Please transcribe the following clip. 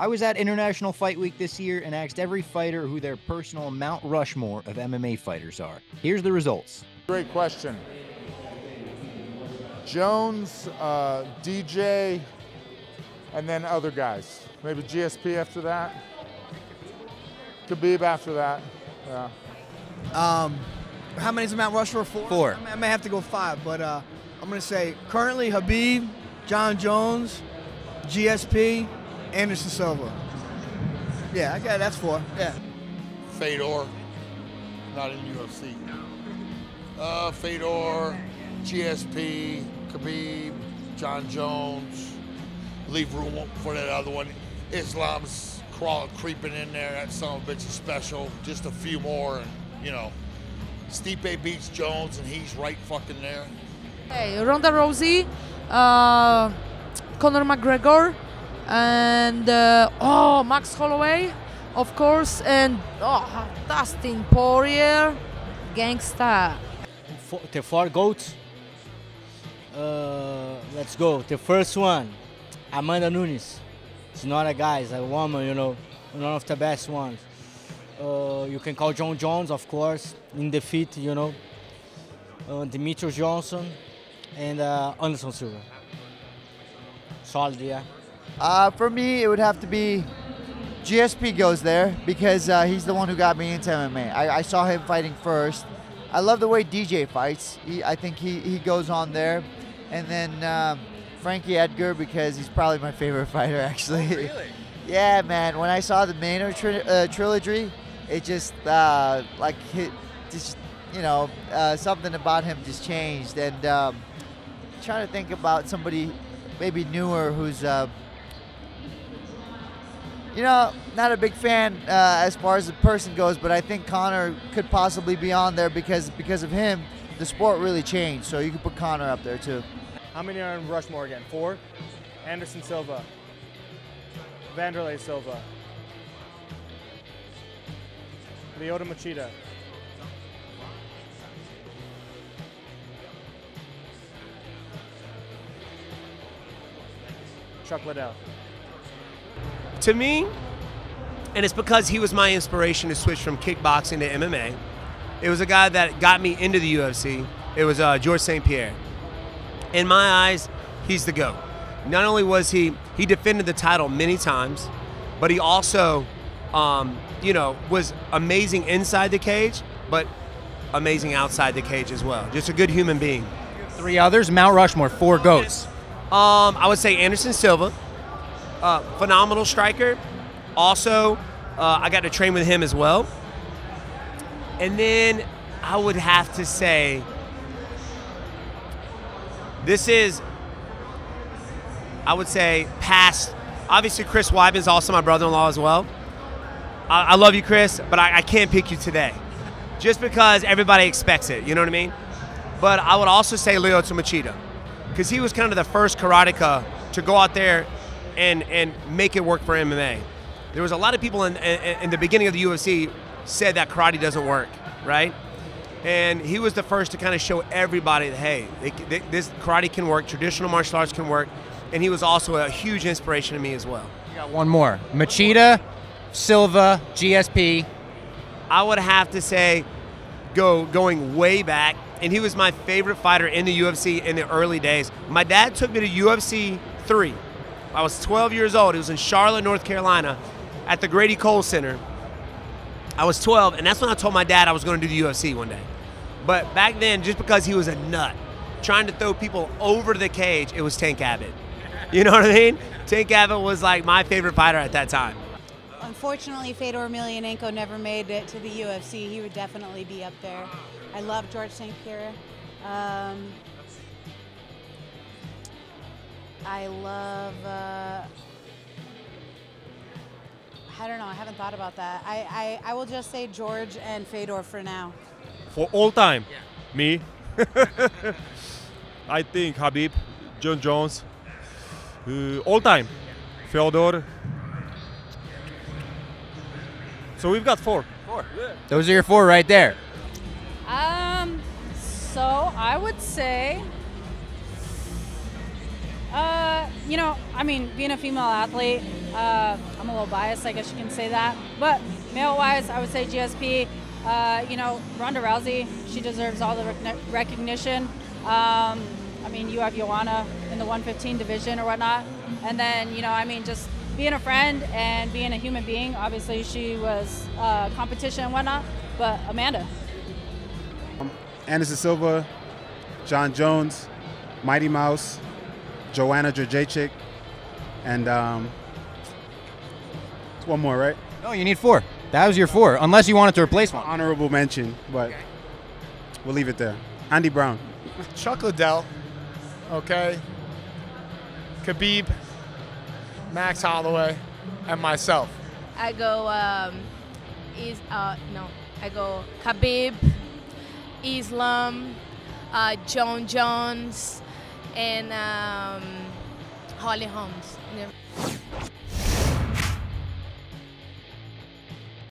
I was at International Fight Week this year and asked every fighter who their personal Mount Rushmore of MMA fighters are. Here's the results. Great question. Jones, uh, DJ, and then other guys. Maybe GSP after that. Khabib after that. Yeah. Um, how many's Mount Rushmore? Four. Four. I may, I may have to go five, but uh, I'm gonna say currently Khabib, Jon Jones, GSP, Anderson Silva. Yeah, I got that's four. Yeah. Fedor, not in UFC. Uh, Fedor, GSP, Khabib, Jon Jones. Leave room for that other one. Islam's crawling, creeping in there. That son of a bitch is special. Just a few more, and you know, Stipe beats Jones, and he's right fucking there. Hey, Ronda Rousey, uh, Conor McGregor, and uh, oh, Max Holloway, of course, and oh, Dustin Poirier, gangsta. For, the four goats. Uh, let's go. The first one, Amanda Nunes. It's not a guy, it's a woman, you know, one of the best ones. Uh, you can call Jon Jones, of course, in defeat, you know. Uh, Johnson and uh, Anderson Silva. Solid, yeah. Uh, for me, it would have to be GSP goes there because uh, he's the one who got me into MMA. I, I saw him fighting first. I love the way DJ fights. He, I think he, he goes on there. And then um, Frankie Edgar because he's probably my favorite fighter, actually. really? yeah, man. When I saw the Maynard tri- uh, trilogy, it just uh, like hit, just you know, uh, something about him just changed. And um, trying to think about somebody maybe newer who's, uh, you know, not a big fan uh, as far as the person goes, but I think Conor could possibly be on there because because of him, the sport really changed. So you could put Conor up there too. How many are in Rushmore again? Four? Anderson Silva. Wanderlei Silva. Lyoto Machida. Chuck Liddell. To me, and it's because he was my inspiration to switch from kickboxing to MMA. It was a guy that got me into the UFC. It was uh, George St. Pierre. In my eyes, he's the GOAT. Not only was he, he defended the title many times, but he also, um, you know, was amazing inside the cage, but amazing outside the cage as well. Just a good human being. Three others, Mount Rushmore, four goats. Um, I would say Anderson Silva, uh, phenomenal striker. Also, uh, I got to train with him as well. And then I would have to say, this is, I would say, past. Obviously, Chris Weidman is also my brother-in-law as well. I, I love you, Chris, but I, I can't pick you today, just because everybody expects it. You know what I mean? But I would also say Lyoto Machida, because he was kind of the first karateka to go out there and and make it work for MMA. There was a lot of people in, in, in the beginning of the UFC said that karate doesn't work, right? And he was the first to kind of show everybody that hey, they, they, this karate can work, traditional martial arts can work, and he was also a huge inspiration to me as well. You got one more. Machida, Silva, GSP. I would have to say, go going way back, and he was my favorite fighter in the UFC in the early days. My dad took me to UFC three. I was 12 years old. It was in Charlotte, North Carolina, at the Grady Cole Center. I was 12, and that's when I told my dad I was going to do the UFC one day. But back then, just because he was a nut, trying to throw people over the cage, it was Tank Abbott. You know what I mean? Tank Abbott was like my favorite fighter at that time. Unfortunately, Fedor Emelianenko never made it to the UFC. He would definitely be up there. I love George St. Pierre. Um, I love. Uh, I don't know. I haven't thought about that. I, I, I will just say George and Fedor for now. For all time, me. I think Khabib, Jon Jones, uh, all time, Fyodor. So we've got four. Four. Those are your four right there. Um, so I would say, you know, I mean, being a female athlete, Uh, I'm a little biased, I guess you can say that. But male-wise, I would say GSP. Uh, you know, Ronda Rousey, she deserves all the rec- recognition. Um, I mean, you have Joanna in the 115 division or whatnot. And then, you know, I mean, just being a friend and being a human being, obviously she was uh, competition and whatnot. But Amanda. Anderson Silva, Jon Jones, Mighty Mouse, Joanna Jacek, and um, it's one more, right? No, you need four. That was your four, unless you wanted to replace one. Honorable mention, but we'll leave it there. Andy Brown. Chuck Liddell, okay, Khabib, Max Holloway, and myself. I go um, is uh, no, I go Khabib, Islam, uh, Jon Jones, and um, Holly Holmes.